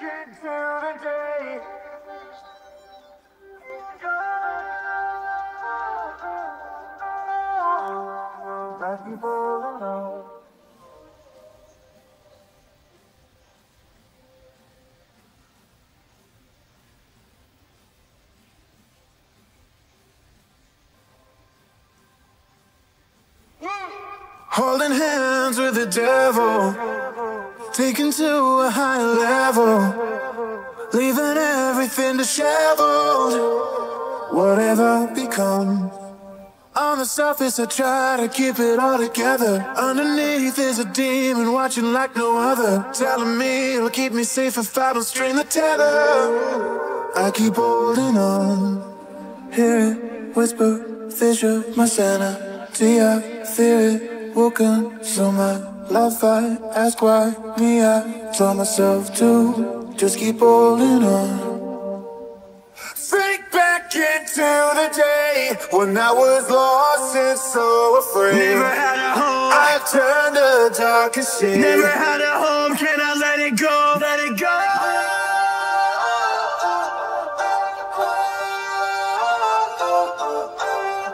the day. Like people alone. Holding hands with the devil, taken to a higher level, leaving everything disheveled. Whatever become. On the surface, I try to keep it all together. Underneath is a demon watching like no other, telling me it'll keep me safe if I don't strain the tether. I keep holding on, hear it whisper, fissure my sanity. I fear it will consume my life. I ask why me. I tell myself to just keep holding on. Think back into the day when I was lost and so afraid. Never had a home, I turned the darkest shade. never had a home. Can I let it go? Let it go.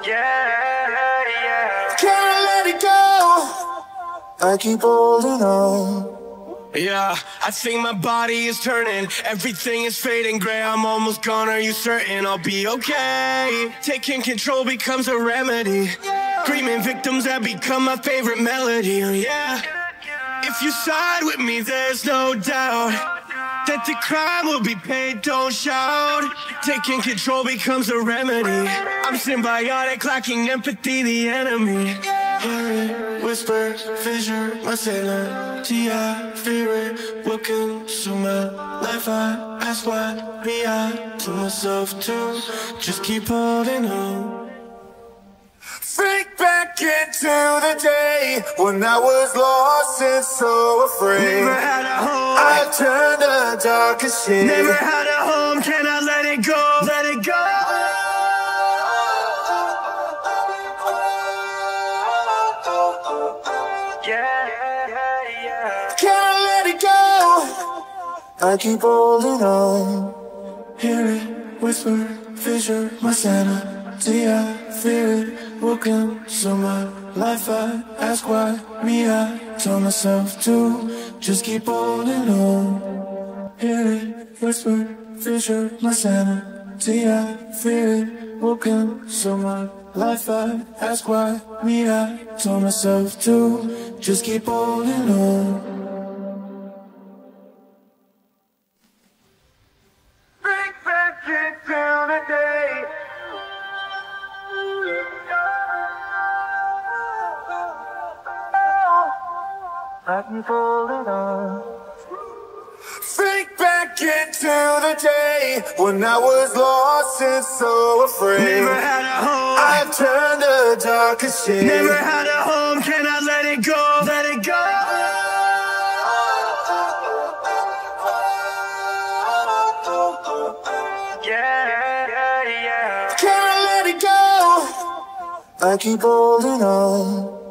Yeah. I keep holding on. Yeah, I think my body is turning. Everything is fading gray. I'm almost gone. Are you certain I'll be okay? Taking control becomes a remedy. Screaming victims that become my favorite melody. Yeah. If you side with me, there's no doubt that the crime will be paid. Don't shout. Taking control becomes a remedy. I'm symbiotic, lacking empathy, the enemy. Hear it, whisper, fissure, my sanity. I fear it will consume my life. I ask why me. I to myself to just keep holding on. Think back into the day when I was lost and so afraid. Never had a home. I turned the darkest shade. Never had a home, can I let it go? Let I keep holding on. Hear it whisper, fissure my sanity. I fear it will consume my life. I ask why me. I tell myself to just keep holding on. Hear it whisper, fissure my sanity. I fear it will consume my life. I ask why me. I tell myself to just keep holding on. Like people alone. Think back into the day when I was lost and so afraid. Never had a home. I turned the darkest shade. Never had a home, can I let it go? Let it go. Yeah, yeah, yeah. Can't let it go. I keep holding on.